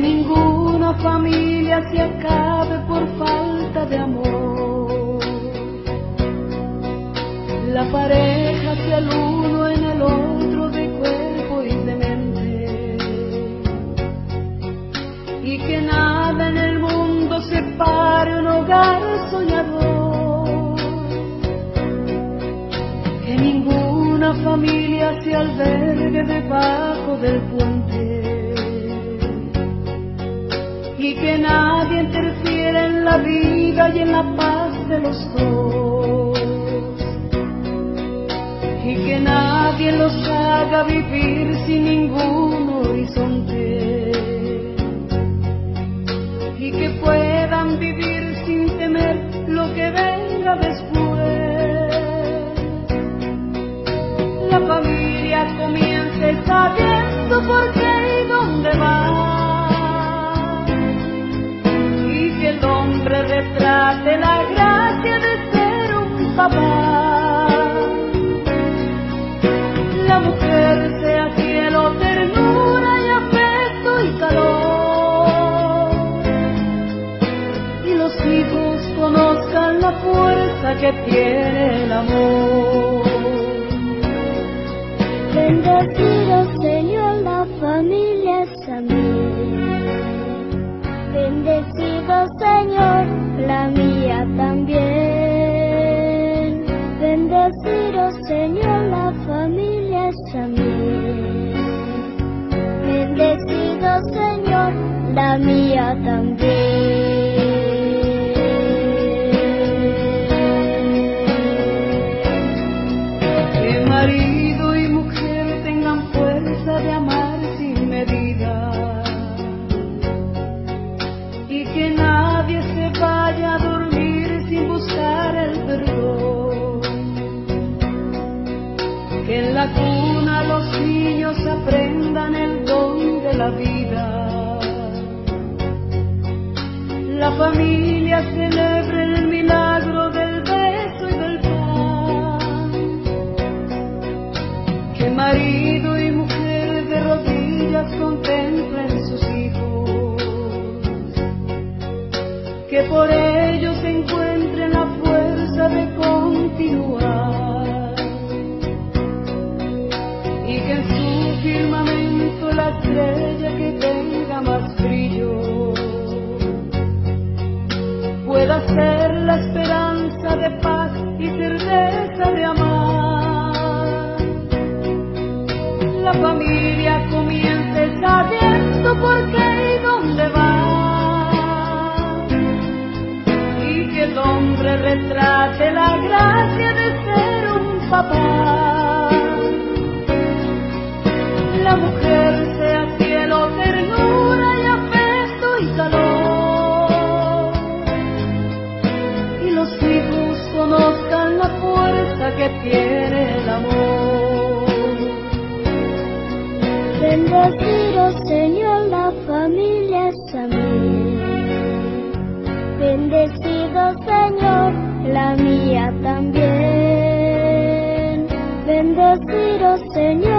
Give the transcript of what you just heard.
ninguna familia se acabe por falta de amor. La pareja sea el uno en el otro de cuerpo y de mente. Y que nada en el mundo separe un hogar soñador. Que ninguna familia se albergue debajo del puente y que nadie interfiera en la vida y en la paz de los dos. Y que nadie los haga vivir sin ningún horizonte. Y que puedan vivir retrate la gracia de ser un papá. La mujer sea cielo, ternura y afecto y calor. Y los hijos conozcan la fuerza que tiene el amor. Bendecido Señor, la familia es amén. Bendecido Señor, la mía también. Bendecido Señor, la familia es amén. Bendecido Señor, la mía también. La vida. La familia celebre el milagro del beso y del pan. Que marido y mujer de rodillas contemplen sus hijos que por ellos La mujer sea cielo, ternura y afecto y calor. Y los hijos conozcan la fuerza que tiene el amor. Bendecido Señor, la familia es amén. Bendecido Señor, la mía también. Bendecido Señor,